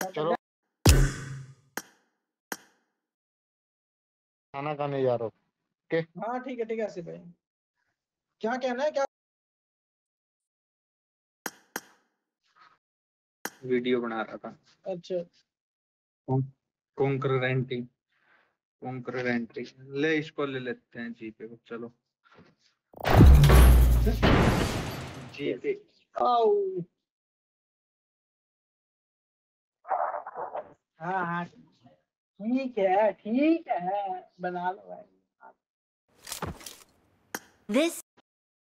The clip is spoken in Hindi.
चलो। खाना खाने जा रहा हूँ हाँ ठीक है ठीक है आसिफ भाई। क्या कहना है क्या? वीडियो बना रहा था। अच्छा। कॉन्करेंटी कॉन्करेंटी ले इसको ले लेते हैं जी पे चलो। जी पे। आओ हाँ हाँ ठीक है ठीक है बना लो भाई। This